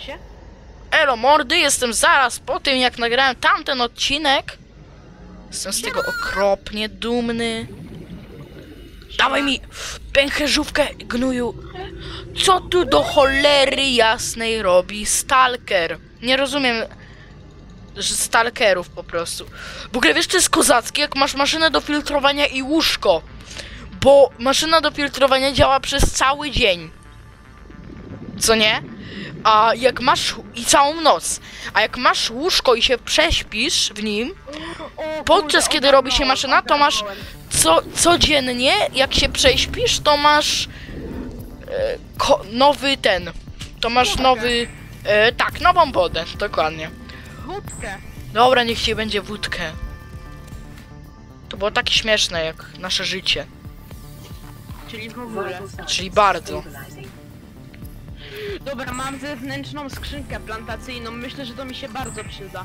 się? Elo mordy, jestem zaraz po tym jak nagrałem tamten odcinek. Jestem z tego okropnie dumny. Dawaj mi pęcherzówkę, gnuju. Co tu do cholery jasnej robi stalker? Nie rozumiem że stalkerów po prostu. W ogóle wiesz, co jest kozackie? Jak masz maszynę do filtrowania i łóżko. Bo maszyna do filtrowania działa przez cały dzień. Co nie? A jak masz i całą noc, a jak masz łóżko i się prześpisz w nim, Podczas kiedy robi się maszyna, to masz- co, codziennie, jak się prześpisz, to masz e, ko, nowy ten. To masz nowy. E, tak, nową wodę, dokładnie. Wódkę. Dobra, niech ci będzie wódkę. To było takie śmieszne jak nasze życie. Czyli w ogóle. Czyli bardzo. Dobra, mam zewnętrzną skrzynkę plantacyjną. Myślę, że to mi się bardzo przyda.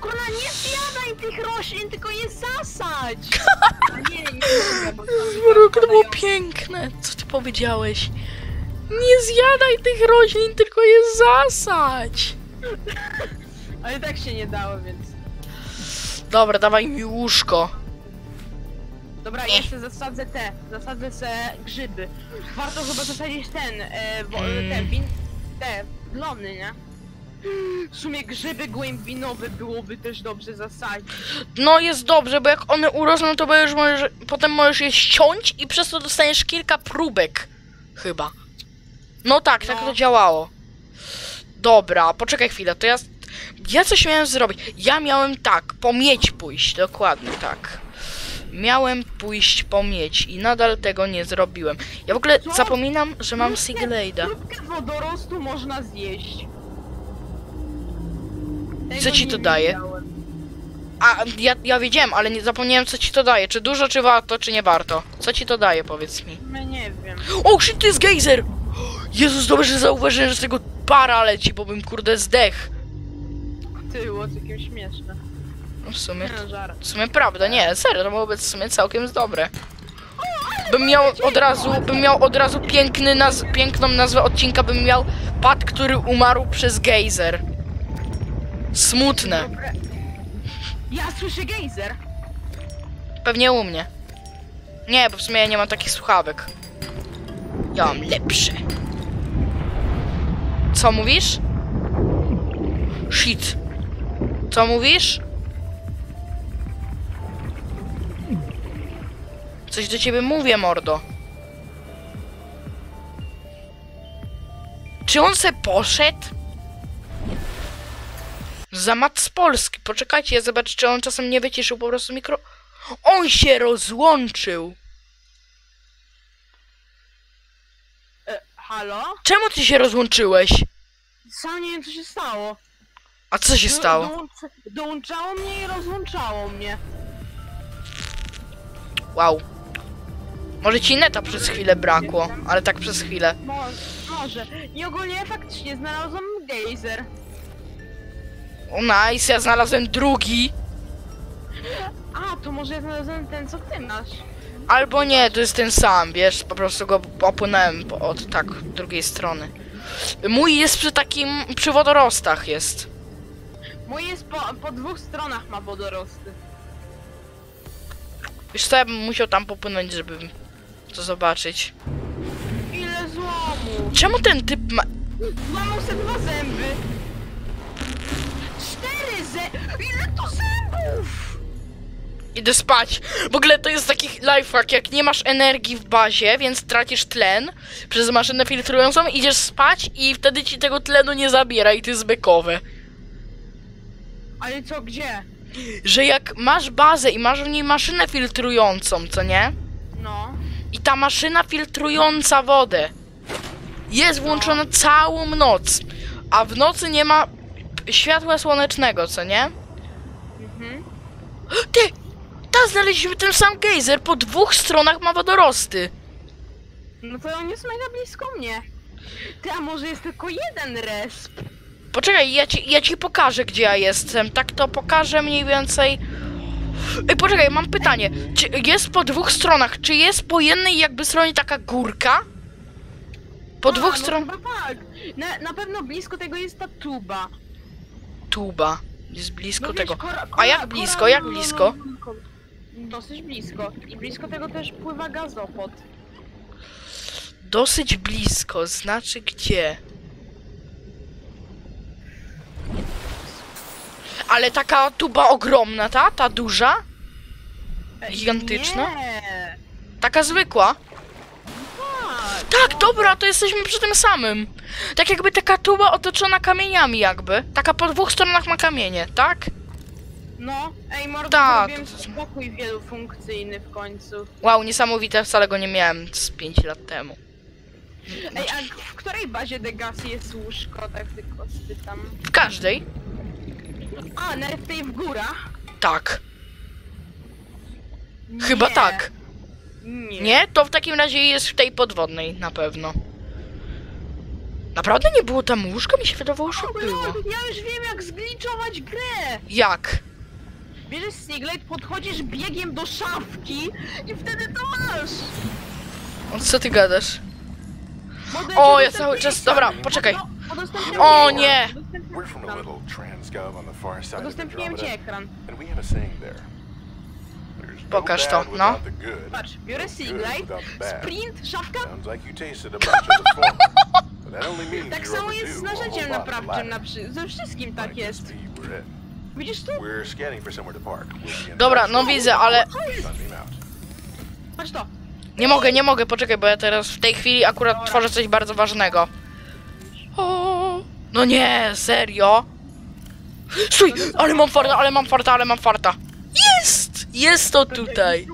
Kola, nie zjadaj tych roślin, tylko je zasadź! Nie, nie mogę, bo tam to było wypadają- piękne, co ty powiedziałeś. Nie zjadaj tych roślin, tylko je zasadź. Ale tak się nie dało, więc... Dobra, dawaj mi łóżko. Dobra, jeszcze zasadzę te, zasadzę se grzyby. Warto chyba zasadzić ten, e, wo, Mm. te, win, te, glony, nie? W sumie grzyby głębinowe byłoby też dobrze zasadzić. No jest dobrze, bo jak one urosną, to będziesz możesz, potem możesz je ściąć i przez to dostaniesz kilka próbek. Chyba. No tak, tak No. to działało. Dobra, poczekaj chwilę, to ja... Ja coś miałem zrobić. Ja miałem tak, po miedź pójść, dokładnie tak. Miałem pójść po miedź i nadal tego nie zrobiłem. Ja w ogóle Co? zapominam, że mam. Próbkę wodorostu można zjeść. Tego Co ci to daje? wiedziałem. A, ja, ja wiedziałem, ale nie zapomniałem co ci to daje. Czy dużo, czy warto, czy nie warto? Co ci to daje, powiedz mi. No nie wiem. O, shit, to jest gejzer! Jezus, dobrze, że zauważyłem, że z tego para leci, bo bym kurde zdech. Ty, było całkiem śmieszne. W sumie, w sumie prawda, nie, serio, to byłoby w sumie całkiem dobre. Bym miał od razu, bym miał od razu piękny naz piękną nazwę odcinka, bym miał Pat, który umarł przez gejzer. Smutne. Ja słyszę gejzer. Pewnie u mnie. Nie, bo w sumie ja nie mam takich słuchawek. Ja mam lepsze. Co mówisz? Shit. Co mówisz? Coś do ciebie mówię, mordo. Czy on se poszedł? Zamat z Polski. Poczekajcie, ja zobaczę, czy on czasem nie wyciszył po prostu mikro... On się rozłączył. E, halo? Czemu ty się rozłączyłeś? Sam nie wiem co się stało. A co się Do- stało? Dołącza, dołączało mnie i rozłączało mnie. Wow. Może ci neta przez chwilę brakło, ale tak przez chwilę. Mo może. I ogólnie faktycznie znalazłem gejzer. O nice, ja znalazłem drugi. A, to może ja znalazłem ten co ty masz. Albo nie, to jest ten sam, wiesz, po prostu go opłynąłem od tak drugiej strony. Mój jest przy takim, przy wodorostach jest. Mój jest po, po dwóch stronach ma wodorosty. Wiesz co, ja bym musiał tam popłynąć, żeby to zobaczyć. Ile złomu! Czemu ten typ ma... Złamał se dwa zęby! Cztery zę... Ile to zębów! Idę spać. W ogóle to jest taki lifehack, jak nie masz energii w bazie, więc tracisz tlen przez maszynę filtrującą, idziesz spać i wtedy ci tego tlenu nie zabiera i to jest bekowe. Ale co, gdzie? Że jak masz bazę i masz w niej maszynę filtrującą, co nie? I ta maszyna filtrująca wodę jest włączona całą noc, a w nocy nie ma światła słonecznego, co nie? Mhm. Ty! Ta znaleźliśmy ten sam gejzer, po dwóch stronach ma wodorosty. No to on jest mega blisko mnie. Ty, a może jest tylko jeden resp? Poczekaj, ja ci, ja ci pokażę, gdzie ja jestem. Tak to pokażę mniej więcej. Ej, poczekaj, mam pytanie. Czy jest po dwóch stronach? Czy jest po jednej jakby stronie taka górka? Po A, dwóch no stronach. chyba tak. Na, na pewno blisko tego jest ta tuba. Tuba. Jest blisko No wiesz, tego. kora- A jak blisko, jak no, no, blisko? no, no, Dosyć blisko. I blisko tego też pływa gazopod. Dosyć blisko, znaczy gdzie? Ale taka tuba ogromna, ta? Ta duża? Gigantyczna? Nie. Taka zwykła? Tak. Tak, dobra, to jesteśmy przy tym samym. Tak jakby taka tuba otoczona kamieniami jakby. Taka po dwóch stronach ma kamienie, tak? No, ej mordo, Tak. zrobiłem sobie pokój wielofunkcyjny w końcu. Wow, niesamowite, wcale go nie miałem z 5 lat temu. Ej, a w której bazie Degasy jest łóżko, tak tylko spytam. W każdej? A, nawet w tej w górach? Tak. Chyba Nie. tak. Nie. Nie? To w takim razie jest w tej podwodnej, na pewno. Naprawdę nie było tam łóżka? Mi się wydawało, że było. Ja już wiem jak zgliczować grę! Jak? Bierzesz Sniglate, podchodzisz biegiem do szafki i wtedy to masz! O, Co ty gadasz? O, ja cały czas- dobra, poczekaj. O, nie. We're from a ekran. little transgov on the far side of Udostępniłem ci Andromeda, ekran. and we have a saying there. There's no Pokaż to, bad no. the good, Patrz, biorę no the bad. sprint, szafka. Sounds like you tasted a bunch of the former, but that only means Tak you're samo jest z narzędziem naprawczym, na przy... ze wszystkim tak jest. Widzisz tu? Dobra, no widzę, you. ale. Patrz to. nie mogę, nie mogę, poczekaj, bo ja teraz w tej chwili akurat tworzę coś bardzo ważnego. No nie, serio? Stój, ale mam farta, ale mam farta, ale mam farta. Jest! Jest to tutaj.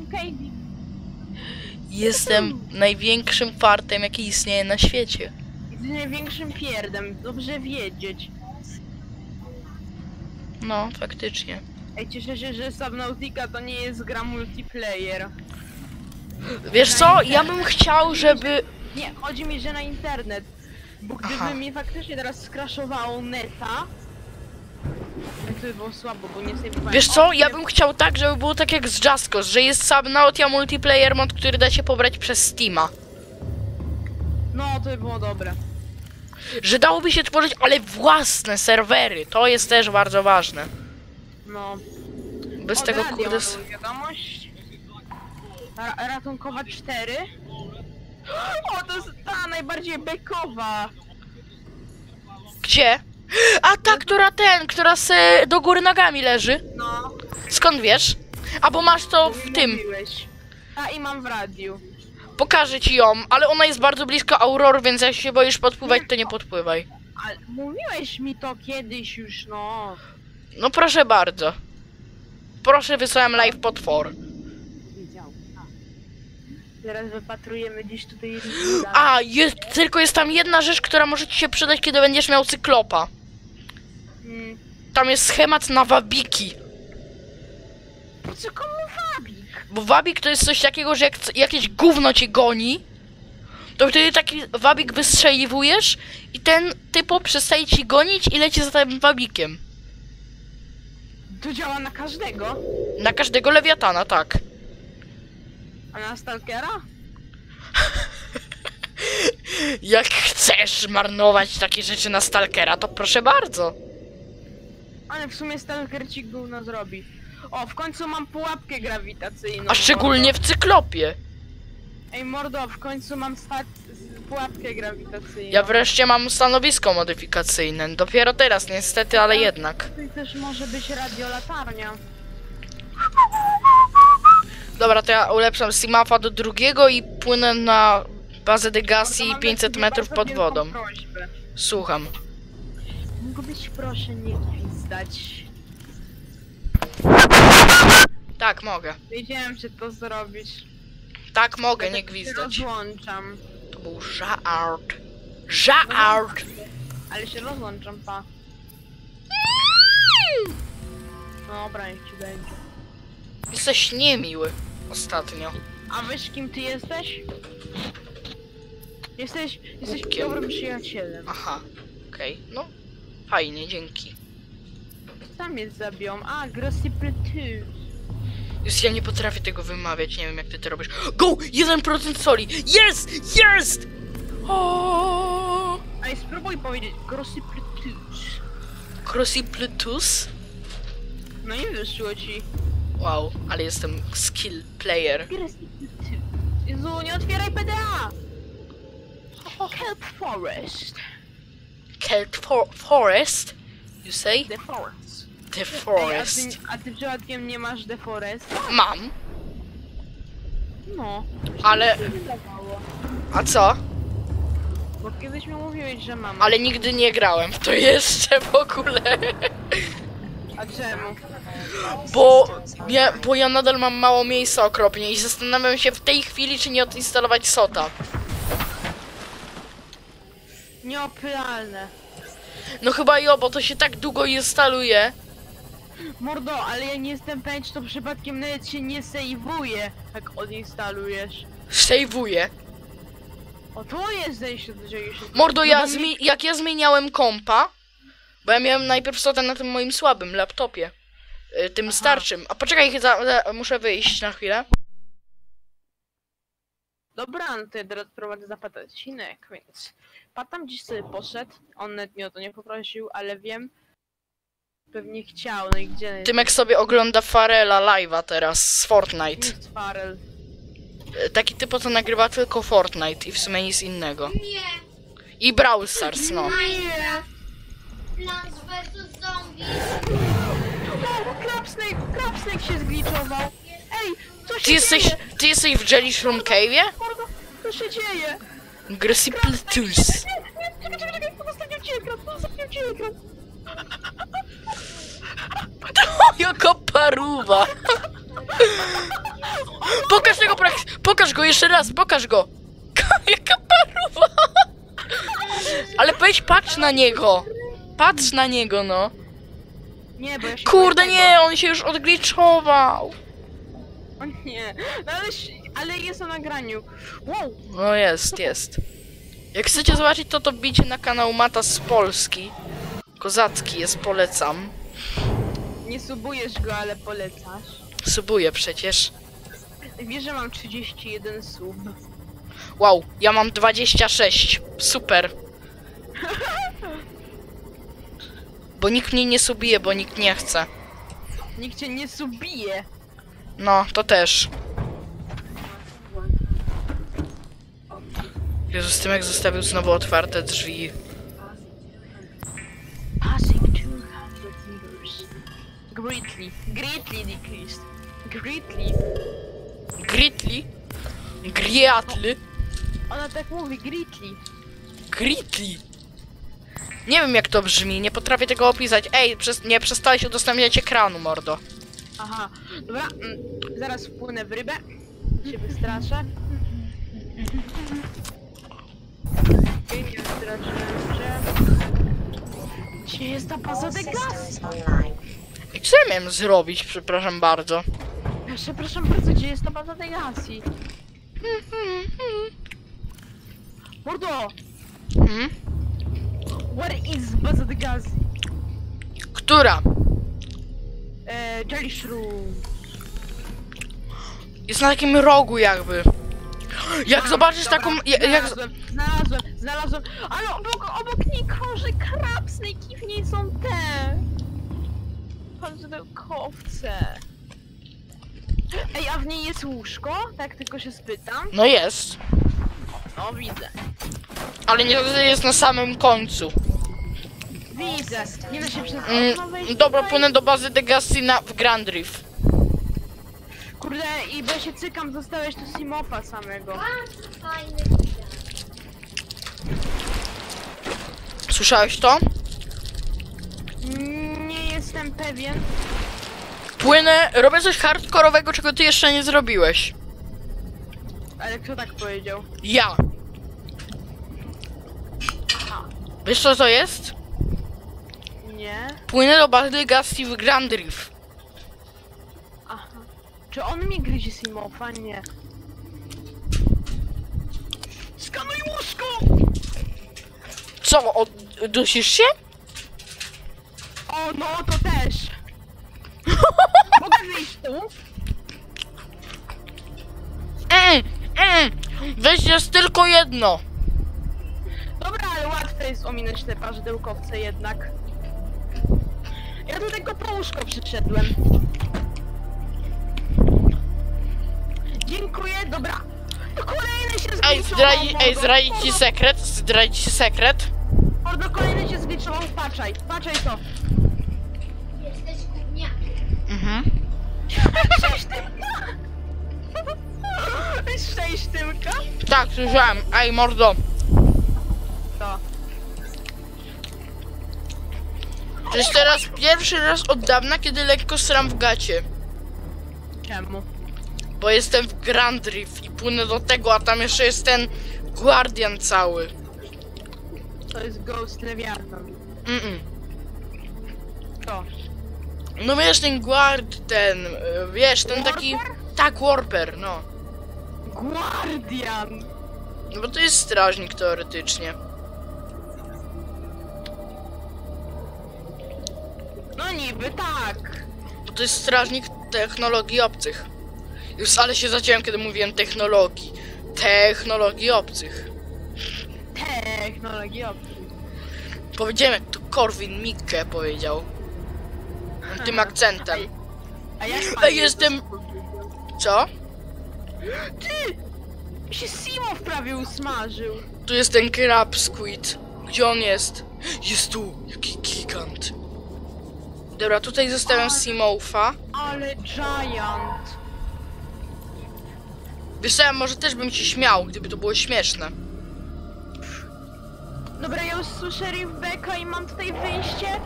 Jestem największym fartem, jaki istnieje na świecie. Z największym pierdem, dobrze wiedzieć. No, faktycznie. Ej, cieszę się, że Subnautica to nie jest gra multiplayer. Wiesz co, ja bym chciał, żeby... Nie, chodzi mi, że na internet. Bo gdyby Aha. mi faktycznie teraz skraszowało neta, to by było słabo, bo nie sobie Wiesz co, ja bym chciał tak, żeby było tak jak z Jaskos, że jest Subnautia Multiplayer mod, który da się pobrać przez Steama. No, to by było dobre. Że dałoby się tworzyć, ale własne serwery. To jest też bardzo ważne. No. Bez Od tego kurde... wiadomość. Ra ratunkowa 4. O, to jest ta najbardziej bekowa. Gdzie? A ta, która ten, która se do góry nogami leży. No. Skąd wiesz? Albo masz to w tym. Mówiłeś. A i mam w radiu. Pokażę ci ją, ale ona jest bardzo blisko Auror, więc jak się boisz podpływać, to nie podpływaj. Ale mówiłeś mi to kiedyś już, no. No proszę bardzo. Proszę, wysłałem live potwor. Teraz wypatrujemy gdzieś tutaj. A, jest, tylko jest tam jedna rzecz, która może ci się przydać, kiedy będziesz miał cyklopa. Mm. Tam jest schemat na wabiki. Po co komu wabik? Bo wabik to jest coś takiego, że jak c- jakieś gówno cię goni, to wtedy taki wabik wystrzeliwujesz i ten typo przestaje ci gonić i leci za tym wabikiem. To działa na każdego. Na każdego lewiatana, tak. A na Stalkera? Jak chcesz marnować takie rzeczy na Stalkera, to proszę bardzo. Ale w sumie Stalker ci gówno zrobi. O, w końcu mam pułapkę grawitacyjną. A szczególnie w cyklopie. Ej, mordo, w końcu mam pułapkę grawitacyjną. Ja wreszcie mam stanowisko modyfikacyjne. Dopiero teraz, niestety, ale jednak. Tutaj też może być radiolatarnia. Dobra, to ja ulepszam Simafa do drugiego i płynę na bazę mam 500 do ciebie metrów pod wodą. Słucham. Mógłbyś proszę nie gwizdać. Tak, mogę. Wiedziałem, że to zrobić. Tak, mogę, nie Się gwizdać. rozłączam. To był żart. Żart! Ale się rozłączam, pa. Dobra, niech ci będzie. Jesteś niemiły ostatnio. A wiesz kim ty jesteś? Jesteś, jesteś dobrym przyjacielem. Aha, okej, no. Fajnie, dzięki. Sam jest zabiją. A, Grossy Platoon. Już ja nie potrafię tego wymawiać, nie wiem jak ty to robisz. Go! 1% soli! Jest! Jest! Ej, spróbuj powiedzieć Grossipletus. Crossy Bluetooth? No nie wyszło ci. Wow, ale jestem skill player. Jezu, nie otwieraj PDA! Kelp Forest. Kelp for forest? You say? The Forest. The Ej, forest. a ty, a ty przypadkiem nie masz The Forest? Mam, No. ale... A co? Bo kiedyś mi mówiłeś, że mam. Ale nigdy nie grałem w to jeszcze w ogóle. A czemu? Bo ja, bo ja nadal mam mało miejsca okropnie i zastanawiam się w tej chwili, czy nie odinstalować SOTA. Nieopylalne. No chyba jo, bo to się tak długo instaluje. Mordo, ale ja nie jestem pewien, czy to przypadkiem nawet się nie sejwuje, jak odinstalujesz. Sejwuje. O, to jest zejście do czegoś. Mordo, No ja mi- zmi- jak ja zmieniałem kompa, bo ja miałem najpierw SOTA na tym moim słabym laptopie. y, Tym Aha. starczym. A poczekaj, za, za, muszę wyjść na chwilę. Dobra, no to ja teraz prowadzę odcinek, więc Pat tam gdzieś sobie poszedł, on nawet mnie o to nie poprosił, ale wiem, pewnie chciał, no i gdzie Tymek sobie ogląda Farela live'a teraz z Fortnite. jest Farel? Y, Taki typo, co nagrywa tylko Fortnite i w sumie nic innego. Nie, I Brawl Stars, no. Minecraft, Plants vs Zombies. O, Crabsnake, Crabsnake się zgliczował! Ej, co się Ty jesteś, dzieje? ty jesteś w Jelly Shroom Cave'ie? Mordo, co się dzieje? Grassy Tools. Nie, nie, czekaj, czekaj, czekaj, pozostawiam ci ekran, pozostawiam ci ekran! Jaka paruwa! Pokaż tego, prak- pokaż go jeszcze raz, pokaż go! Jaka paruwa! Ale weź patrz na niego! Patrz na niego, no. Nie, bo ja się Kurde, boję nie, on się już odgliczował. tego. O nie, no ale, ale jest na nagraniu. Wow, No jest, jest. Jak chcecie zobaczyć to, to bijcie na kanał Mata z Polski. Kozacki jest, polecam. nie subujesz go, ale polecasz. Subuję przecież. Wiesz, że mam 31 sub. Wow, ja mam 26. Super. Bo nikt mnie nie subije, bo nikt nie chce. Nikt cię nie subije. No, to też. Jezus, Tymek zostawił znowu otwarte drzwi. Passing 200 meters. Greatly, greatly decreased. Greatly. Gritli? Griatly? Ona tak mówi, greatly. Gritli? Nie wiem jak to brzmi, nie potrafię tego opisać. Ej, przez, nie przestałeś udostępniać ekranu, mordo. Aha, dobra, mm, zaraz wpłynę w rybę. Się wystraszę. I nie. Gdzie jest ta baza de gaz? I co ja miałem zrobić, przepraszam bardzo? Przepraszam bardzo, gdzie jest ta baza de gasi? Mordo! Hmm? Where is baza de? Która? Eee, Jelly Shroom. Jest na takim rogu jakby. Jak A, zobaczysz dobra, taką... ja- Jak, Znalazłem, znalazłem, znalazłem. Ale obok, obok niej krąży krabsnake i w niej są te... Puzzle'kowce. Ej, a w niej jest łóżko? Tak tylko się spytam. no jest. O, widzę. Ale nie jest na samym końcu. Widzę. Nie da się przez okno Mm, dobra, płynę do bazy Degassi na w Grand Reef. Kurde, i bo się cykam, zostałeś tu Simofa samego. Bardzo fajny widok. Słyszałeś to? Mm, Nie jestem pewien. Płynę, robię coś hardkorowego, czego ty jeszcze nie zrobiłeś. Ale kto tak powiedział? Ja. Wiesz co to jest? Nie. Płynę do bazy Degassi w Grand Reef. Aha. Czy on mnie gryzie Simofa? Nie. Skanuj łóżko! Co, od, dusisz się? O, no to też. Mogę wyjść tu? Mm, mm. Weź jest tylko jedno. Dobra, ale łatwe jest ominąć te paźdełkowce jednak. Ja do tego po łóżko przyszedłem. Dziękuję, dobra. Kolejny się zgliczował. Ej, zdradzi, ej, mordo. zdradzi ci sekret? Zdradzi ci sekret? Mordo, kolejny się zgliczował, patrzaj, patrzaj to. Jesteś gówniakiem. Mhm. Sześć tymka! Sześć tymka? Tak, słyszałem. Ej, mordo. To. To jest teraz pierwszy raz od dawna, kiedy lekko sram w gacie. Czemu? Bo jestem w Grand Reef i płynę do tego, a tam jeszcze jest ten Guardian cały. To jest Ghost Leviathan. Mm-mm. To. No wiesz, ten guard, ten, y, wiesz, ten taki... Warper? Tak, Warper, no. Guardian! No bo to jest strażnik teoretycznie. No niby tak. Bo to jest strażnik technologii obcych. Już ale się zaciąłem, kiedy mówiłem technologii. Technologii obcych. Technologia. Powiedziałem, jak to Korwin Mikke powiedział. Tym akcentem. A jak Ej, jestem- Co? Ty! Mi się Simow prawie usmażył. Tu jest ten Crab Squid. Gdzie on jest? Jest tu! Jaki gigant. Dobra, tutaj zostawiam Simoufa. Ale giant. Wiesz co, ja może też bym się śmiał, gdyby to było śmieszne. Dobra, ja już słyszę Riffbecka i mam tutaj wyjście.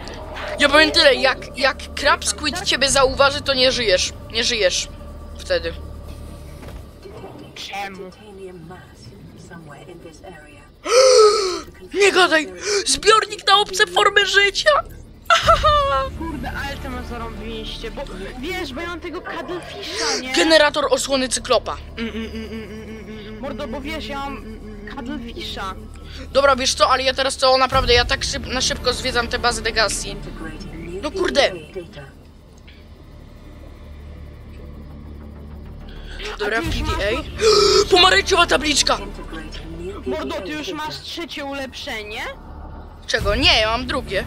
Ja powiem tyle, jak, jak Crab Squid ciebie zauważy, to nie żyjesz. Nie żyjesz. Wtedy. Czemu? Nie gadaj! Zbiornik na obce formy życia! Kurde, ale to ma zarąbiście, bo wiesz, bo ja mam tego cuddlefisha, nie? Generator osłony cyklopa. Mordo, bo wiesz, ja mam cuddlefisha. Dobra, wiesz co, ale ja teraz to naprawdę, ja tak szyb, na szybko zwiedzam te bazy Degassi. No kurde. Dobra, PDA. Pomarańczowa tabliczka! Mordo, ty już masz trzecie ulepszenie? Czego? Nie, ja mam drugie.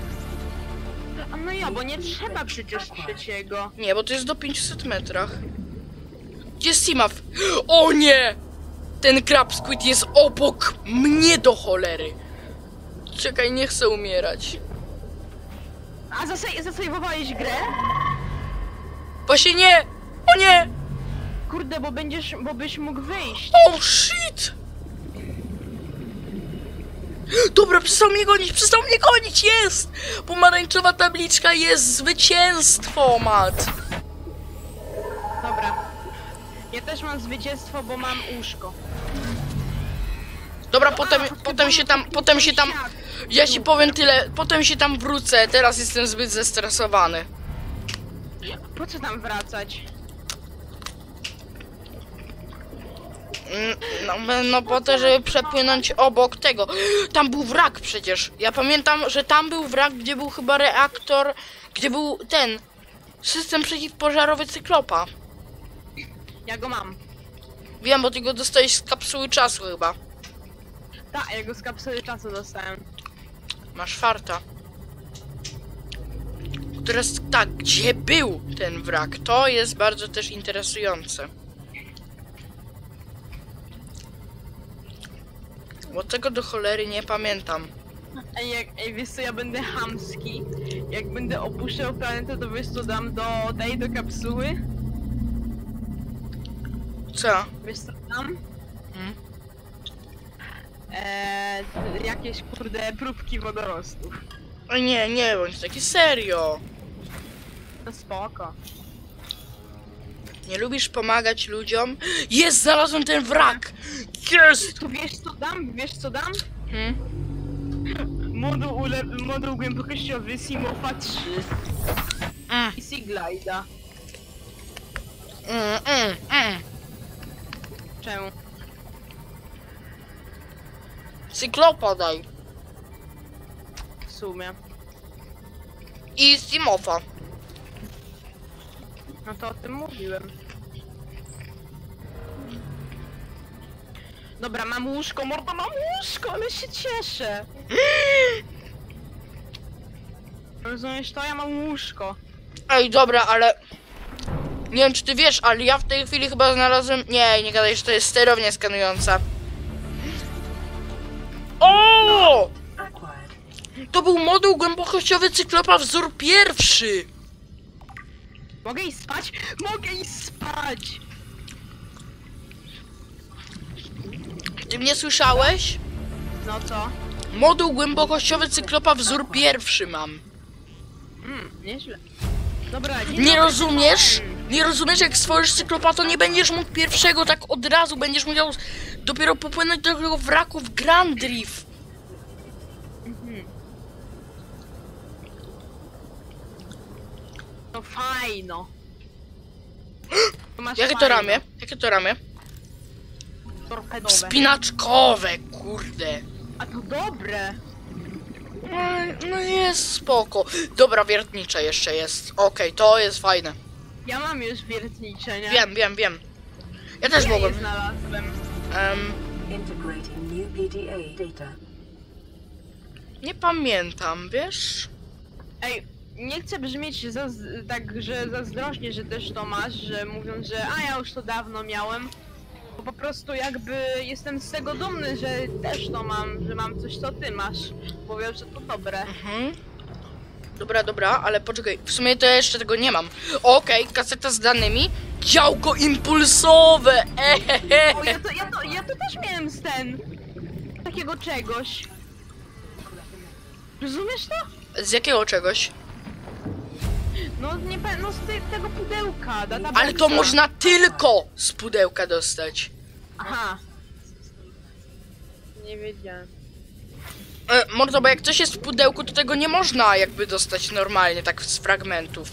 No ja, bo nie trzeba przecież trzeciego. Nie, bo to jest do 500 metrach. Gdzie jest Simaf? O nie! Ten Crab Squid jest obok mnie do cholery. Czekaj, nie chcę umierać. A zasej- zasejwowałeś grę? Właśnie nie! O nie! Kurde, bo będziesz, bo byś mógł wyjść. Oh shit! Dobra, przestał mnie gonić, przestał mnie gonić, jest! Pomarańczowa tabliczka jest zwycięstwo, mat! Dobra. Ja też mam zwycięstwo, bo mam łóżko. Dobra, potem, potem się tam, potem się tam, ja ci powiem tyle, potem się tam wrócę, teraz jestem zbyt zestresowany. Po co tam wracać? No, no po to, żeby przepłynąć obok tego. Tam był wrak przecież. Ja pamiętam, że tam był wrak, gdzie był chyba reaktor, gdzie był ten system przeciwpożarowy Cyklopa. Ja go mam. Wiem, bo ty go dostałeś z kapsuły czasu chyba. Tak, ja go z kapsuły czasu dostałem. Masz farta. Teraz tak, gdzie był ten wrak? To jest bardzo też interesujące. Bo tego do cholery nie pamiętam. Ej, jak, ej, wiesz co, ja będę hamski. Jak będę opuszczał planetę, to wiesz co dam do tej, do kapsuły? Co? Wiesz co dam? Hmm? Eee, jakieś kurde próbki wodorostów. O nie, nie bądź taki serio. No spoko. Nie lubisz pomagać ludziom? Jest, znalazłem ten wrak! Jest! Tu wiesz co dam? Wiesz co dam? Hmm? Moduł, ule... moduł głębokościowy Simofa 3 Mm, i Siglide'a. mm, mm, mm. Czemu? Cyklopa daj. W sumie. I Simofa. No to o tym mówiłem. Dobra, mam łóżko, mordo, mam łóżko, ale się cieszę. Rozumiesz to? Ja mam łóżko. Ej, dobra, ale... Nie wiem, czy ty wiesz, ale ja w tej chwili chyba znalazłem... Nie, nie gadaj, że to jest sterownia skanująca. O! To był moduł głębokościowy cyklopa wzór pierwszy! Mogę iść spać? Mogę iść spać! Ty mnie słyszałeś? No co? Moduł głębokościowy cyklopa wzór pierwszy mam. Mm, nieźle. Dobra, Nie dobry. rozumiesz? Nie rozumiesz, jak stworzysz cyklopa, to nie będziesz mógł pierwszego tak od razu, będziesz musiał dopiero popłynąć do tego wraku w Grand Reef. No fajno. To masz Jakie to fajno. ramię? Jakie to ramię? Torpedowe. Spinaczkowe, kurde. A to dobre. No, no jest spoko. Dobra, wiertnicza jeszcze jest. Okej, to jest fajne. Ja mam już wiertnicze, nie? Wiem, wiem, wiem. Ja też Ja mogłem. je znalazłem. Em, Integrating new PDA data. nie pamiętam, wiesz? Ej, nie chcę brzmieć zaz- tak, że zazdrośnie, że też to masz, że mówiąc, że a ja już to dawno miałem. Bo po prostu jakby jestem z tego dumny, że też to mam, że mam coś co ty masz. Bo wiem, że to dobre. Mhm. Dobra, dobra, ale poczekaj, w sumie to ja jeszcze tego nie mam. Okej, kaseta z danymi. Działko impulsowe! Ehehe. O, ja to, ja to, ja to też miałem z ten. Takiego czegoś. Rozumiesz to? Z jakiego czegoś? No nie no z te, tego pudełka, data Ale to można tylko z pudełka dostać. Aha. Nie wiedziałem. E, mordo, bo jak coś jest w pudełku, to tego nie można jakby dostać normalnie, tak z fragmentów.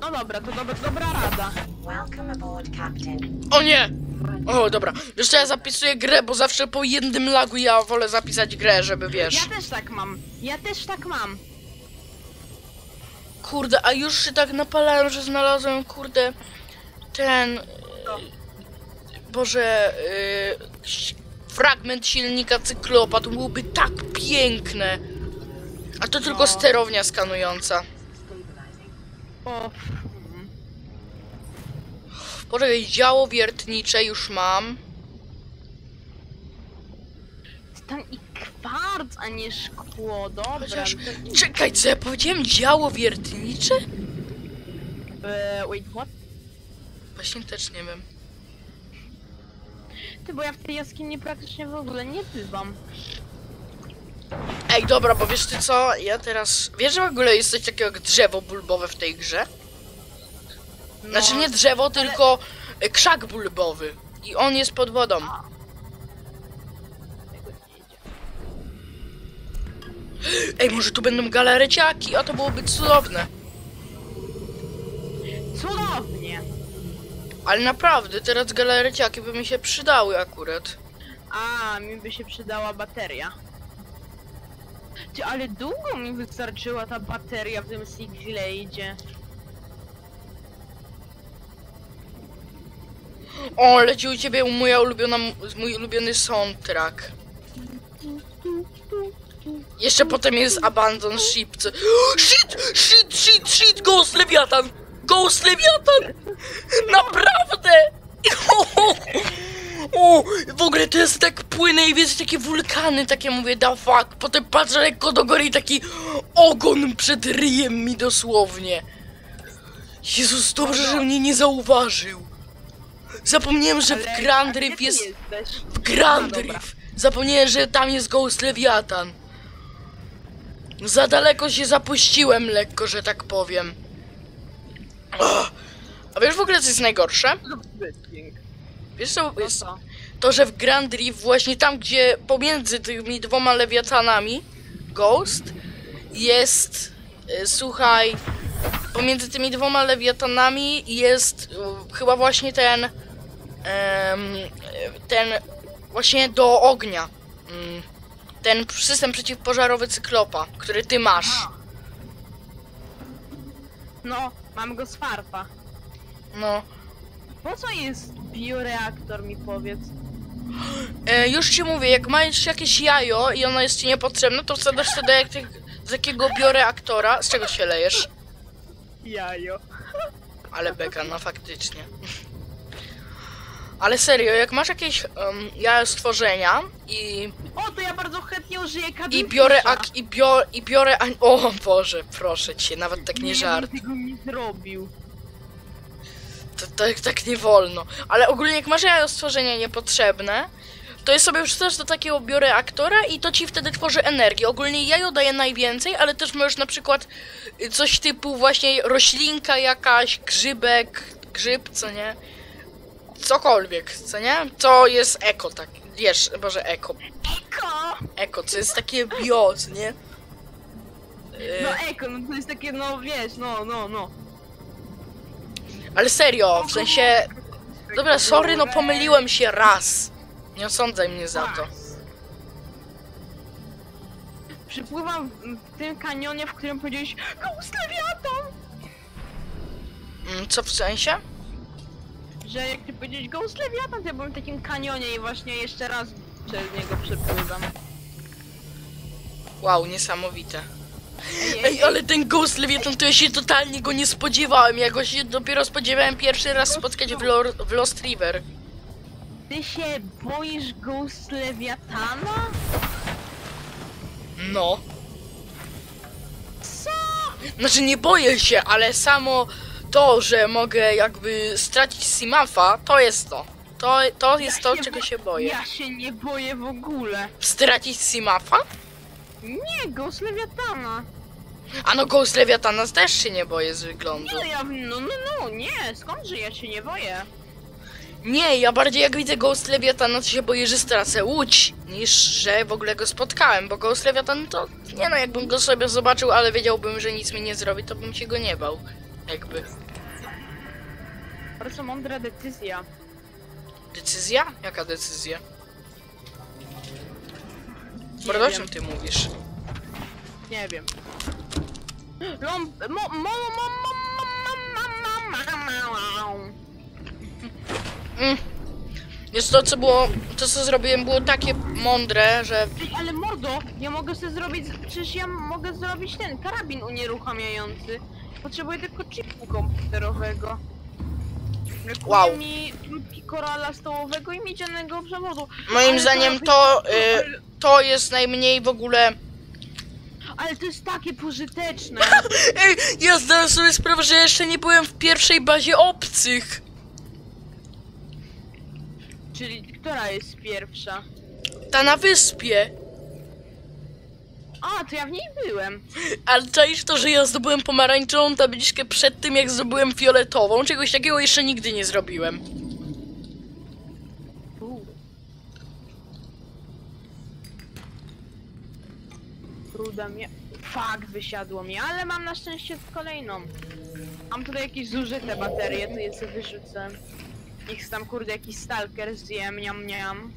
No dobra, to dobra, dobra rada. Welcome aboard, Captain. O nie! O, dobra. Wiesz co, ja zapisuję grę, bo zawsze po jednym lagu ja wolę zapisać grę, żeby wiesz. Ja też tak mam. Ja też tak mam. Kurde, a już się tak napalałem, że znalazłem, kurde, ten... Co? Boże, yy, ś- fragment silnika cyklopa, to byłoby tak piękne. A to tylko No. sterownia skanująca. O, Poczekaj, działo wiertnicze już mam. tam i kwarc, a nie szkło. Dobra. Chociaż, czekaj, co ja powiedziałem? Działo wiertnicze? E, wait, what? Właśnie też nie wiem. Ty, bo ja w tej jaskini praktycznie w ogóle nie bywam. Ej, dobra, bo wiesz ty co? Ja teraz... Wiesz, że w ogóle jest coś takiego jak drzewo bulbowe w tej grze? No, Znaczy nie drzewo, tylko krzak bulbowy. I on jest pod wodą. Ej, może tu będą galareciaki, a to byłoby cudowne. Cudownie! Ale naprawdę, teraz galareciaki by mi się przydały akurat. A, mi by się przydała bateria. Ty, ale długo mi wystarczyła ta bateria w tym Siglade'zie. O, leci u ciebie moja ulubiona, mój ulubiony soundtrack. Jeszcze potem jest Abandon Ship. Co... Shit, shit, shit, shit, Ghost Leviathan! Ghost Leviathan! Naprawdę! O, w ogóle to jest tak płynne i wiesz, takie wulkany, takie mówię, da fuck. Potem patrzę lekko do góry i taki ogon przed ryjem mi dosłownie. Jezus, dobrze, że mnie nie zauważył. Zapomniałem, że w Grand ty jest... W Grand. Reef. Zapomniałem, że tam jest Ghost Leviathan. Za daleko się zapuściłem lekko, że tak powiem. Ugh. A wiesz w ogóle co jest najgorsze? Wiesz co No jest? To, że w Grand Reef właśnie tam, gdzie pomiędzy tymi dwoma lewiatanami Ghost jest, e, słuchaj, pomiędzy tymi dwoma lewiatanami jest e, chyba właśnie ten, e, ten właśnie do ognia, mm, ten system przeciwpożarowy Cyklopa, który ty masz. No, mam go z farta. No, Po co jest bioreaktor mi powiedz? E, już ci mówię, jak masz jakieś jajo i ono jest ci niepotrzebne, to wsadzasz jak ty, z jakiego biorę aktora. Z czego się lejesz? Jajo. Ale beka, no faktycznie. Ale serio, jak masz jakieś um, jajo stworzenia i, O, to ja bardzo chętnie użyję i kabinki. biorę ak, i, bio, i biorę an- O Boże, proszę cię, nawet tak nie Nie, żart. bym tego nie zrobił. To, tak, tak nie wolno. Ale ogólnie jak masz jajo stworzenia niepotrzebne, to jest sobie wrzucasz do takiego biorę aktora i to ci wtedy tworzy energię. Ogólnie jajo daje najwięcej, ale też możesz na przykład y, coś typu właśnie roślinka jakaś, grzybek, grzyb, co nie? Cokolwiek, co nie? To jest eko, tak. Wiesz, boże, eko. Eko! Eko, co jest takie bio, co nie? No Y, eko, no to jest takie, no wiesz, no, no, no. ale serio, w sensie... Dobra, sorry, no pomyliłem się raz. Nie osądzaj mnie za to. Przypływam w, w tym kanionie, w którym powiedziałeś Ghost Leviathan! Mm, Co w sensie? Że jak ty powiedziałeś Ghost Leviathan, to ja byłem w takim kanionie i właśnie jeszcze raz przez niego przepływam. Wow, niesamowite. Ej, Ej, ale ten Ghost Leviathan to ja się totalnie go nie spodziewałem. Ja go się dopiero spodziewałem pierwszy raz spotkać w, Lor w Lost River. Ty się boisz Ghost Leviathana? No. Co? Znaczy nie boję się, ale samo to, że mogę jakby stracić Simafa, to jest to. To, to jest to, się czego się boję. Ja się nie boję w ogóle. Stracić Simafa? Nie, Ghost Leviathana. A no Ghost też się nie boję z wyglądu. Nie, no ja, no, no, no, nie, skądże ja się nie boję? Nie, ja bardziej jak widzę Ghost Leviathana, to się boję, że stracę łódź, niż że w ogóle go spotkałem, bo Ghost to, nie no, jakbym go sobie zobaczył, ale wiedziałbym, że nic mi nie zrobi, to bym się go nie bał. Jakby. Bardzo mądra decyzja. Decyzja? Jaka decyzja? Bardzo o czym ty mówisz? Nie wiem. No, Ląb... Jest mm. to, co było, to co zrobiłem było takie mądre, że... Ej, ale mordo, ja mogę sobie zrobić, przecież ja mogę zrobić ten karabin unieruchamiający. Potrzebuję tylko chipu komputerowego. Brakuje Wow. mi krótki korala stołowego i miedzianego przewodu. Moim Ale zdaniem to- to, y, to jest najmniej w ogóle... Ale to jest takie pożyteczne. Ej, ja zdałem sobie sprawę, że jeszcze nie byłem w pierwszej bazie obcych. Czyli która jest pierwsza? Ta na wyspie. A, to ja w niej byłem. Ale czaisz to, że ja zdobyłem pomarańczową tabliczkę przed tym, jak zdobyłem fioletową? Czegoś takiego jeszcze nigdy nie zrobiłem. U. Ruda mnie. Fakt, wysiadło mi, ale mam na szczęście kolejną. Mam tutaj jakieś zużyte baterie, to je sobie wyrzucę. Niech tam kurde jakiś stalker zje, miam miam.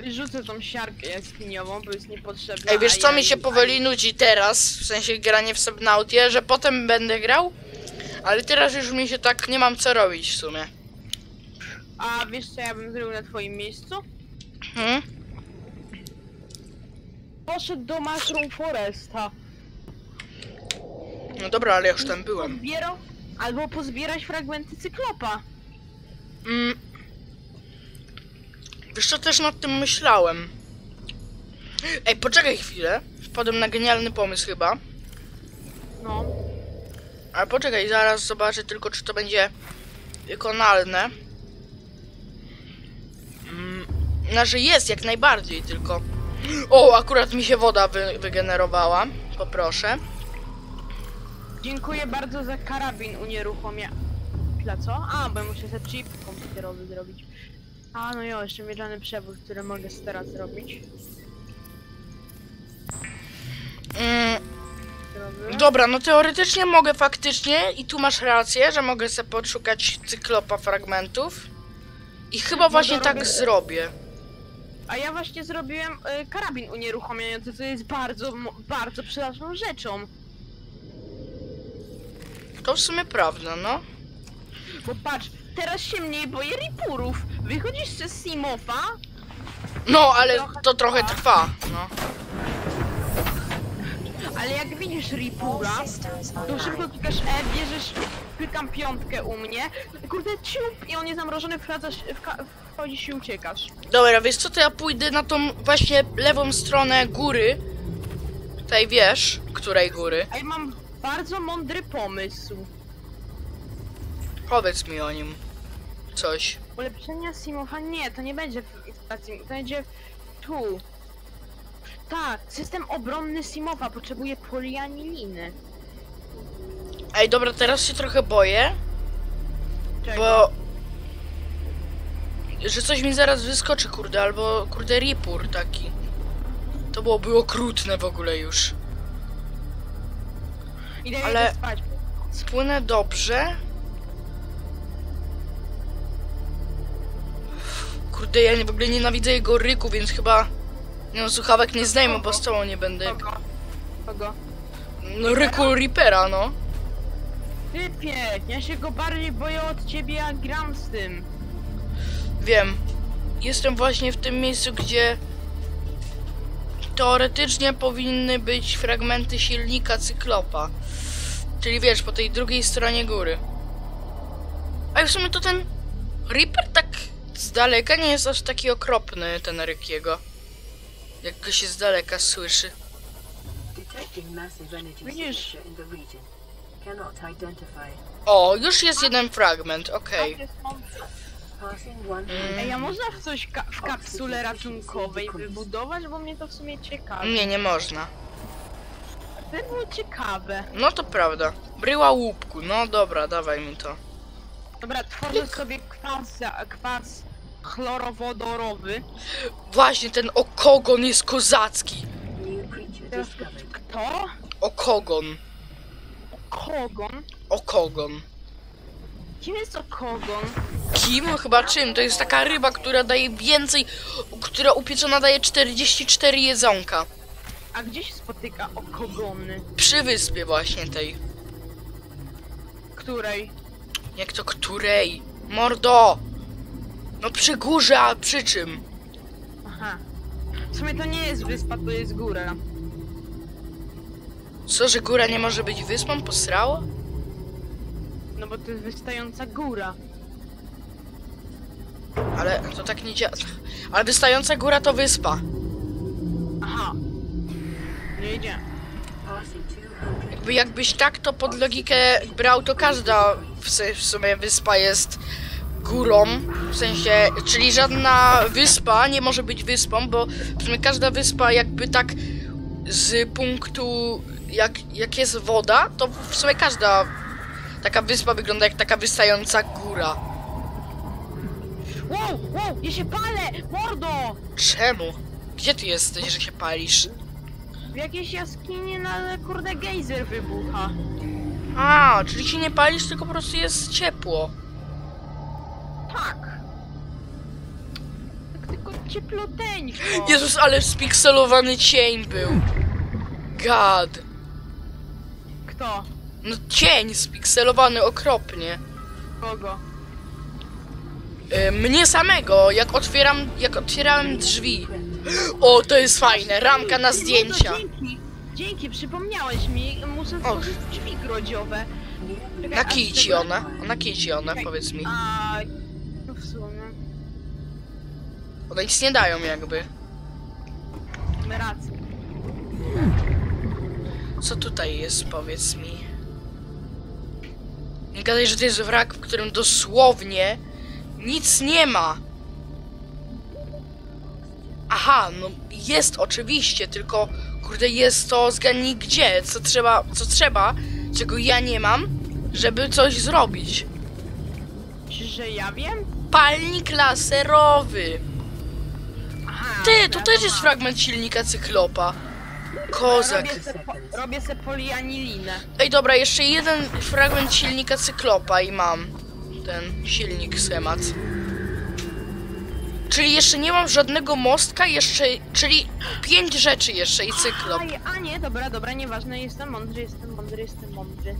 Wyrzucę tą siarkę jaskiniową, bo jest niepotrzebna. Ej, wiesz co mi się powoli nudzi teraz, w sensie granie w Subnautie, że potem będę grał, ale teraz już mi się tak nie mam co robić w sumie. A wiesz co ja bym zrobił na twoim miejscu? Hmm? Poszedł do Mushroom Foresta. No dobra, ale już tam byłem. Pozbierał, albo pozbierać fragmenty cyklopa. Mm. Wiesz co, też nad tym myślałem. Ej, poczekaj chwilę. Wpadłem na genialny pomysł chyba. No. Ale poczekaj, zaraz zobaczę tylko, czy to będzie wykonalne. Mm, Znaczy jest, jak najbardziej, tylko... O, akurat mi się woda wy wygenerowała. Poproszę. Dziękuję bardzo za karabin unieruchomia. Dla co? A, bo muszę sobie chip komputerowy zrobić. A, no jo, jeszcze mierzany przewód, który mogę teraz zrobić. Mm, Zrobię. dobra, no teoretycznie mogę faktycznie, i tu masz rację, że mogę sobie podszukać cyklopa fragmentów. I chyba właśnie to tak robię- zrobię. A ja właśnie zrobiłem y, karabin unieruchamiający, co jest bardzo, bardzo przydatną rzeczą. To w sumie prawda, no. Bo patrz, teraz się mniej boję ripurów. Wychodzisz z Simofa, No, ale to trochę trwa, no. ale jak widzisz ripura, to szybko klikasz E, bierzesz, klikam piątkę u mnie, kurde ciup i on jest zamrożony, wchodzisz i uciekasz. Dobra, wiesz co, to ja pójdę na tą właśnie lewą stronę góry. Tutaj wiesz, której góry. A ja mam bardzo mądry pomysł. Powiedz mi o nim. Coś. Ulepszenia Simofa nie, to nie będzie w stacji, to będzie tu. Tak, system obronny Simofa potrzebuje polianiliny. Ej, dobra, teraz się trochę boję, Czego? bo... Że coś mi zaraz wyskoczy, kurde, albo kurde ripur taki. To byłoby okrutne w ogóle już. Idę ale- ale... spać. Spłynę dobrze. Kurde, ja nie- w ogóle nienawidzę jego ryku, więc chyba... Nie no, słuchawek nie zdejmę, bo z tobą nie będę. Kogo? Kogo? No, ryku Reapera, no. Typie, ja się go bardziej boję od ciebie, jak gram z tym. Wiem. Jestem właśnie w tym miejscu, gdzie teoretycznie powinny być fragmenty silnika cyklopa. Czyli wiesz, po tej drugiej stronie góry. A w sumie to ten Reaper tak z daleka nie jest aż taki okropny, ten Rykiego. Jak go się z daleka słyszy. Widzisz? O, już jest jeden fragment, okej. Passing one Ej, a można w coś ka w kapsule ratunkowej wybudować, bo mnie to w sumie ciekawi. Nie, nie można. To by było ciekawe. No to prawda. Bryła łupku, no dobra, dawaj mi to. Dobra, tworzę sobie kwas, kwas chlorowodorowy. Właśnie, ten okogon jest kozacki. Kto? Okogon. Kogon? Okogon. Kim jest to kogon? Kim? No Chyba czym? To jest taka ryba, która daje więcej, która upieczona daje 44 jedzonka. A gdzie się spotyka okogony? Przy wyspie właśnie tej. Której? Jak to której? Mordo! No przy górze, a przy czym? Aha. W sumie to nie jest wyspa, to jest góra. Co, że góra nie może być wyspą? Posrało? No bo to jest wystająca góra. Ale to tak nie działa. Ale wystająca góra to wyspa. Aha. Nie idzie. Passing 200 Jakby jakbyś tak to pod logikę brał, to każda w, w sumie wyspa jest górą. W sensie, czyli żadna wyspa nie może być wyspą, bo w sumie każda wyspa jakby tak z punktu jak, jak jest woda, to w sumie każda taka wyspa wygląda jak taka wystająca góra. Wow, wow, ja się palę! Mordo! Czemu? Gdzie ty jesteś, że się palisz? W jakiejś jaskini na kurde gejzer wybucha. A, czyli się nie palisz, tylko po prostu jest ciepło. Tak. Tak tylko cieploteńko. Jezus, ale spikselowany cień był. God. Kto? No cień spikselowany okropnie. Kogo? E, mnie samego, jak otwieram, jak otwierałem drzwi. O, to jest fajne, ramka na zdjęcia. No, dzięki, dzięki, przypomniałeś mi. Muszę stworzyć drzwi grodziowe. Czekaj, Na a kij z ci tego- one, na kij ci one, powiedz mi. A, w sumie, One nic nie dają jakby. mamy rację. Co tutaj jest, powiedz mi. Nie gadaj, że to jest wrak, w którym dosłownie nic nie ma. Aha, no jest oczywiście, tylko kurde jest to zgadnij gdzie, co trzeba, co trzeba, czego ja nie mam, żeby coś zrobić. Czy że ja wiem? Palnik laserowy. Ty, to też jest fragment silnika cyklopa. Kozak. Robię se, po, robię se polianilinę. Ej, dobra, jeszcze jeden fragment silnika cyklopa i mam ten silnik schemat. Czyli jeszcze nie mam żadnego mostka, jeszcze, czyli pięć rzeczy jeszcze i cyklop. A, a nie, dobra, dobra, nieważne, jestem mądry, jestem mądry, jestem mądry.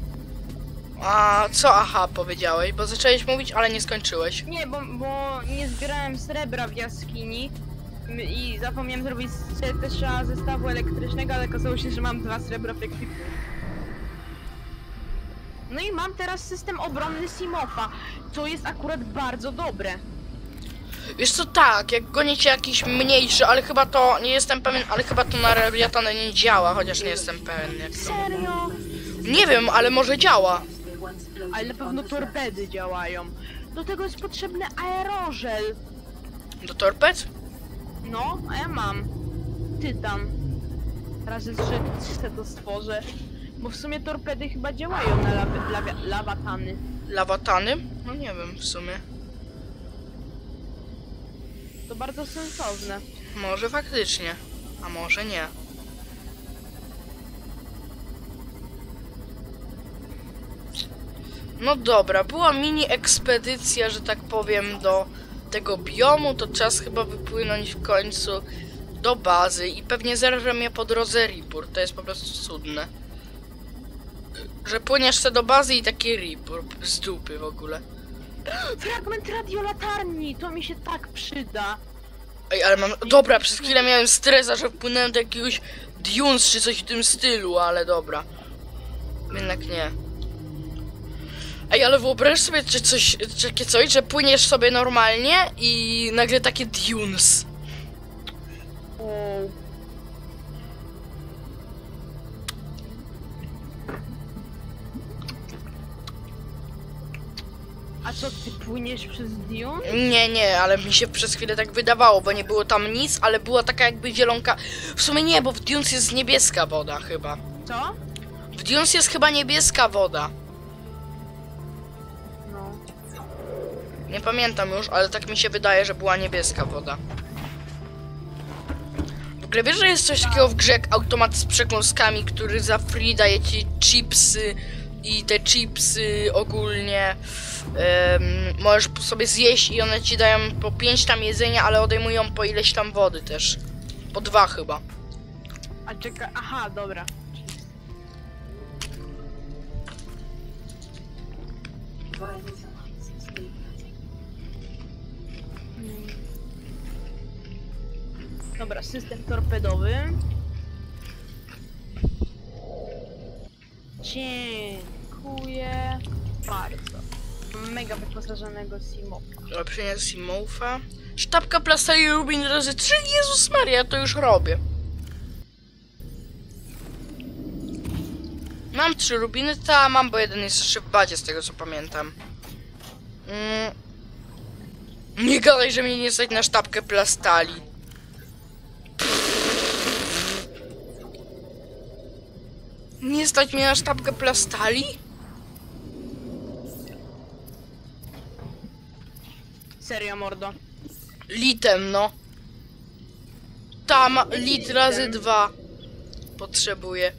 A co aha powiedziałeś? Bo zacząłeś mówić, ale nie skończyłeś. Nie, bo, bo nie zbierałem srebra w jaskini i zapomniałem zrobić trzeba zestawu elektrycznego, ale okazało się, że mam dwa srebra w ekwipunku. No i mam teraz system obronny Simofa. To jest akurat bardzo dobre. Wiesz co, tak, jak gonicie jakiś mniejszy, ale chyba to, nie jestem pewien, ale chyba to na Lewiatana nie działa, chociaż nie jestem pewien jak to. Serio? Nie wiem, ale może działa. Ale na pewno torpedy działają. Do tego jest potrzebny aerożel. Do torped? No, a ja mam. Tytan. Razy trzy trzy to stworzę. Bo w sumie torpedy chyba działają na lawy, lawia, lawatany. Lawatany? No nie wiem w sumie. To bardzo sensowne. Może faktycznie, a może nie. No dobra, była mini ekspedycja, że tak powiem, do tego biomu, to czas chyba wypłynąć w końcu do bazy i pewnie zerże mnie po drodze report, to jest po prostu cudne. Że płyniesz se do bazy i taki report z dupy w ogóle. Fragment radiolatarni! To mi się tak przyda. Ej, ale mam. Dobra, przez chwilę miałem stresa, że wpłynąłem do jakiegoś Dunes czy coś w tym stylu, ale dobra. Jednak nie. Ej, ale wyobraź sobie, że coś, że takie coś, że płyniesz sobie normalnie i nagle takie Dunes. A co, ty płyniesz przez Dune? Nie, nie, ale mi się przez chwilę tak wydawało, bo nie było tam nic, ale była taka jakby zielonka. W sumie nie, bo w Dunes jest niebieska woda chyba. Co? W Dunes jest chyba niebieska woda. Nie pamiętam już, ale tak mi się wydaje, że była niebieska woda. W ogóle wiesz, że jest coś takiego w grze jak automat z przekąskami, który za free daje ci chipsy i te chipsy ogólnie em, możesz sobie zjeść i one ci dają po 5 tam jedzenia, ale odejmują po ileś tam wody też. Po dwa chyba. A czeka, aha, dobra. Signs Dobra, system torpedowy. Dziękuję bardzo. Mega wyposażonego Simopa. Dobra, przyniosę Simofa. Sztabka plastali rubin razy 3. Jezus Maria, to już robię. Mam trzy rubiny, ta mam, bo jeden jest jeszcze w bazie, z tego co pamiętam. Mm. Nie gadaj, że mnie nie stać na sztabkę plastali. Nie stać mnie na sztabkę plastali? Serio, mordo. Litem, no. Tam, lit razy dwa. Potrzebuję.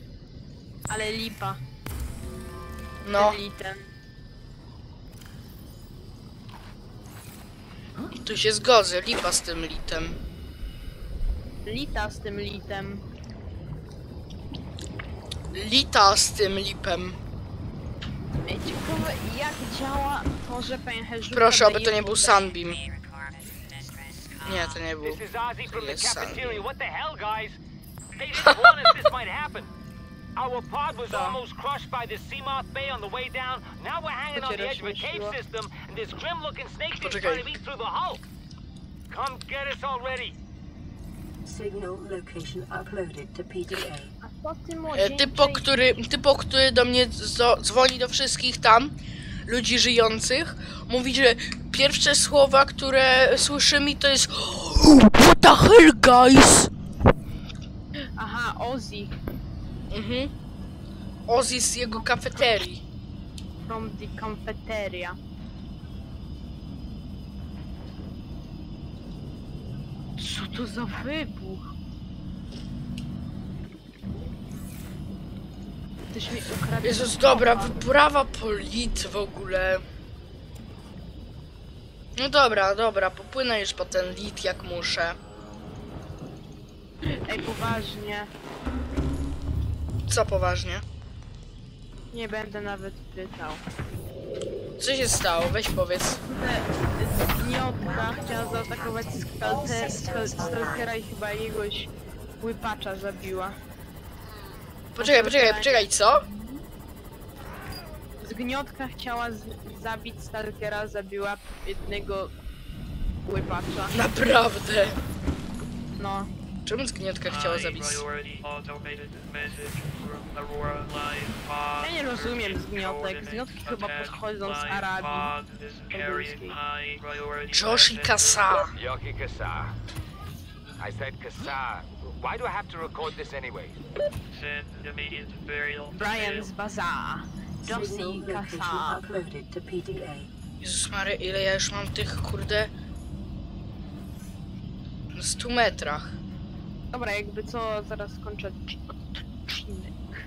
Ale lipa. No, litem. tu się zgodzę. Lipa z tym litem. Lita z tym litem. Lita z tym lipem. Ciekawe jak działa to, że pęcherz Proszę, aby to nie był Sunbeam. Nie, to nie był. Is might happen. Our pod was almost crushed by the Seamoth Bay on the way down. Now we're hanging on the edge of a cave system, and this grim-looking snake Poczekaj. trying to eat through the hull. Come get us already. Signal location uploaded to PDA. A to ty E. Typo, który, typo, który do mnie dzwoni do wszystkich tam, ludzi żyjących, mówi, że pierwsze słowa, które słyszymy to jest What the hell, guys? Aha, Ozzy Mhm. Ozzy z jego kafeterii. from the cafeteria. Co to za wybuch? Ktoś mi ukradł... Jezus, dobra, wyprawa po lit w ogóle. No dobra, dobra, popłynę już po ten lit jak muszę. Ej, poważnie. Co poważnie? Nie będę nawet pytał. Co się stało? Weź powiedz. Gniotka chciała zaatakować stalkera i chyba jegoś łypacza zabiła. Poczekaj, poczekaj, poczekaj, co? Zgniotka chciała zabić stalkera, zabiła jednego łypacza. Naprawdę. No, Czemu zgniotka chciała zabić? ja nie rozumiem zgniotek. Zgniotki chyba podchodzą z Arabii. Josh i Kasa. Yoki Kasa. I said Kasa. Why do I have to record this anyway? Brian z Baza. Signal Josie Kasa. Jezus Mary, ile ja już mam tych, kurde... Na 100 metrach. Dobra, jakby co, zaraz skończę odci- odcinek.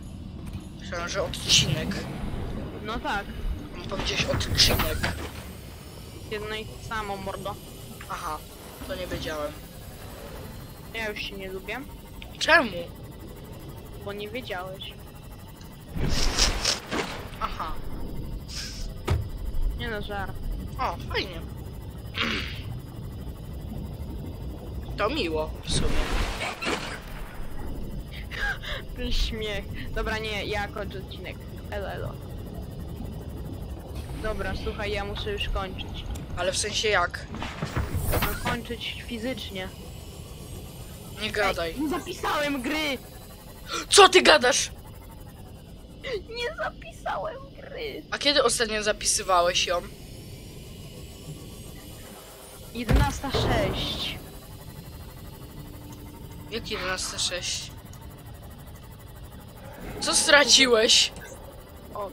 Myślałem, że odcinek. No tak, Mam powiedzieć odcinek. jedno i to samo, mordo. Aha, to nie wiedziałem. Ja już się nie lubię, Czemu? bo nie wiedziałeś. Aha. Nie no, żart. O, fajnie. To miło w sumie. Ten śmiech. Dobra, nie, ja kończę odcinek. Elo, elo. Dobra, słuchaj, ja muszę już kończyć. Ale w sensie jak? No kończyć fizycznie. Nie gadaj. Nie zapisałem gry! Co ty gadasz? Nie zapisałem gry! A kiedy ostatnio zapisywałeś ją? 11.06 Jak 11.6? Co straciłeś? O,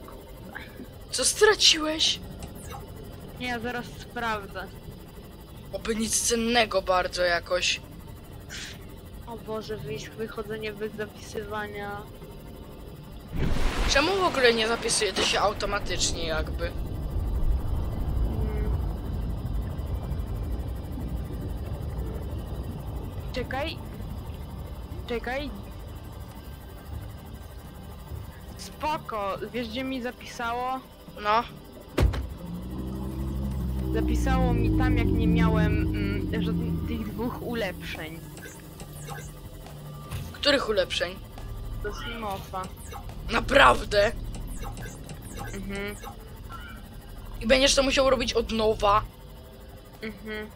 Co straciłeś? nie, ja zaraz sprawdzę. Oby nic cennego bardzo jakoś. O Boże, wyjść wychodzenie bez zapisywania. Czemu w ogóle nie zapisuje to się automatycznie jakby? Mm. Czekaj. Czekaj. Spoko, wiesz gdzie mi zapisało? No, Zapisało mi tam jak nie miałem mm, żadnych tych dwóch ulepszeń. których ulepszeń? Do Simofa. Naprawdę? Mhm, I będziesz to musiał robić od nowa? mhm.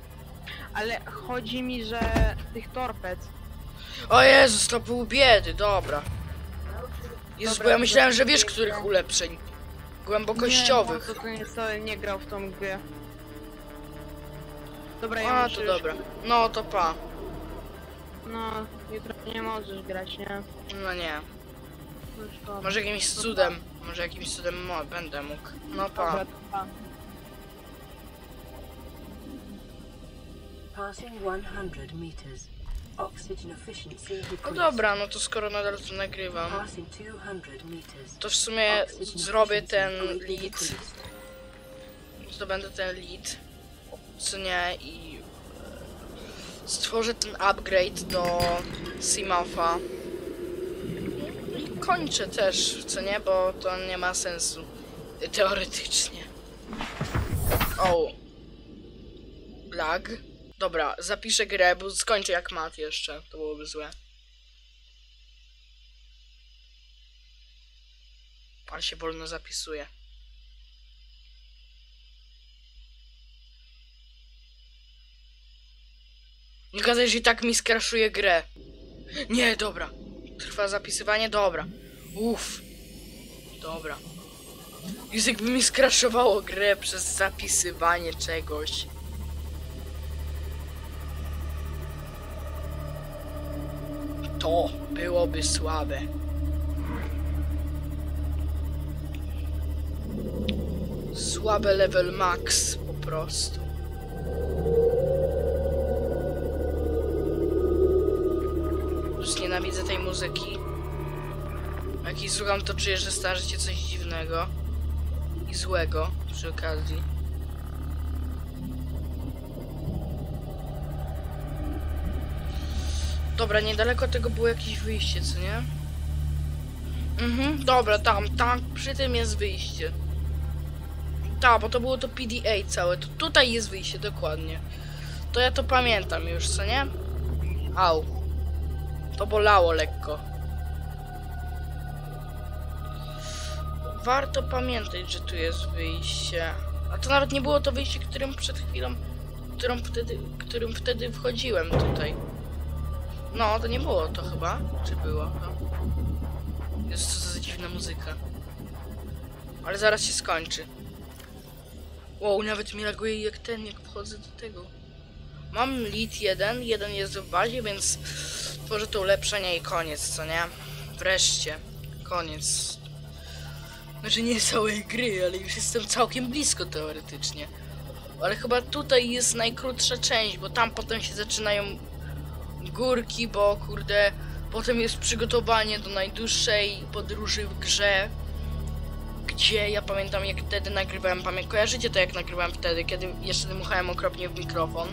Ale chodzi mi, że tych torped. O Jezus, to pół biedy, dobra. Jezus, Dobra, bo ja myślałem, że wiesz, których ulepszeń. Głębokościowych. Nie, to, to nie, to nie grał w tą grę. Dobra, ja A, muszę to już- dobra. No to pa. No, jutro nie możesz grać, nie? No nie. No szkoda. Może jakimś cudem. Może jakimś cudem mo- będę mógł. No pa. Dobra, to pa. Passing 100 meters. No dobra, no to skoro nadal to nagrywam, Passing 200 meters. to w sumie zrobię ten lead. Zdobędę ten lead. Co nie i e, stworzę ten upgrade do Simafa. I kończę też, co nie, bo to nie ma sensu. Teoretycznie. O. Lag. Dobra, zapiszę grę, bo skończę jak mat jeszcze. To byłoby złe. Ale się wolno zapisuje. Nie gadaj, że i tak mi skraszuje grę. Nie, dobra. Trwa zapisywanie? Dobra. Uff. Dobra. Już jakby mi skraszowało grę przez zapisywanie czegoś. To byłoby słabe. Słabe level max po prostu. Już nienawidzę tej muzyki. Jak jej słucham, to czuję, że starzy się coś dziwnego i złego przy okazji. Dobra, niedaleko tego było jakieś wyjście, co nie? Mhm, dobra, tam, tam, przy tym jest wyjście. Tak, bo to było to PDA całe, to tutaj jest wyjście, dokładnie. To ja to pamiętam już, co nie? Au. To bolało lekko. Warto pamiętać, że tu jest wyjście. A to nawet nie było to wyjście, którym przed chwilą, którą wtedy, którym wtedy wchodziłem tutaj. No, to nie było to chyba. Czy było? No. Jest co za dziwna muzyka. Ale zaraz się skończy. Wow, nawet mi laguje jak ten, jak wchodzę do tego. Mam lead jeden, jeden jest w bazie, więc tworzę to ulepszenie i koniec, co nie? Wreszcie. Koniec. Znaczy nie całej gry, ale już jestem całkiem blisko teoretycznie. Ale chyba tutaj jest najkrótsza część, bo tam potem się zaczynają górki, bo kurde, potem jest przygotowanie do najdłuższej podróży w grze. Gdzie ja pamiętam jak wtedy nagrywałem, pamiętam, kojarzycie to jak nagrywałem wtedy, kiedy jeszcze dmuchałem okropnie w mikrofon.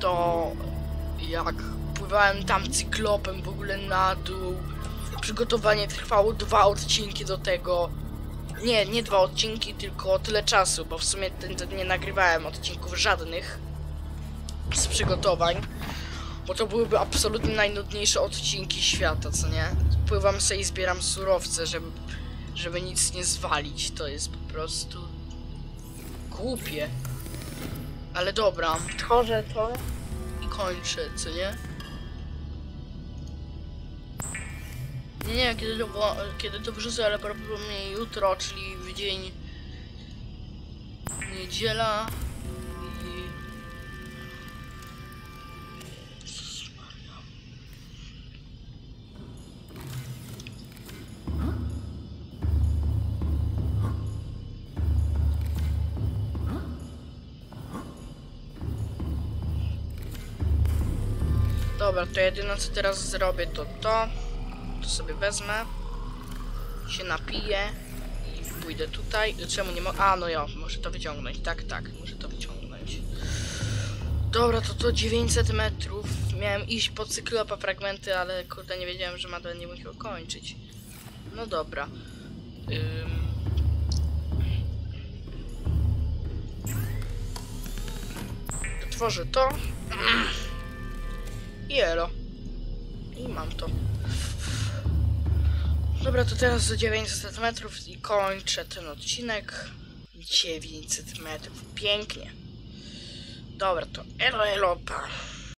To jak pływałem tam cyklopem w ogóle na dół. Przygotowanie trwało dwa odcinki do tego. Nie, nie dwa odcinki, tylko tyle czasu, bo w sumie ten, ten nie nagrywałem odcinków żadnych z przygotowań. Bo to byłyby absolutnie najnudniejsze odcinki świata, co nie? Pływam sobie i zbieram surowce, żeby, żeby nic nie zwalić. To jest po prostu głupie. Ale dobra, tworzę to i kończę, co nie? Nie, nie, kiedy to, było, kiedy to wrzucę, ale prawdopodobnie jutro, czyli w dzień niedziela Dobra, to jedyne co teraz zrobię to to. To sobie wezmę. Się napiję. I pójdę tutaj. Czemu nie mogę? A, no ja, muszę to wyciągnąć. Tak, tak, muszę to wyciągnąć. Dobra, to to 900 metrów. Miałem iść po cyklopa fragmenty, ale kurde nie wiedziałem, że Madeleine nie musiał kończyć. No dobra. Ym... Otworzę to. I elo. I mam to. Dobra, to teraz do 900 metrów i kończę ten odcinek. 900 metrów. Pięknie. Dobra, to elo, elo, pa.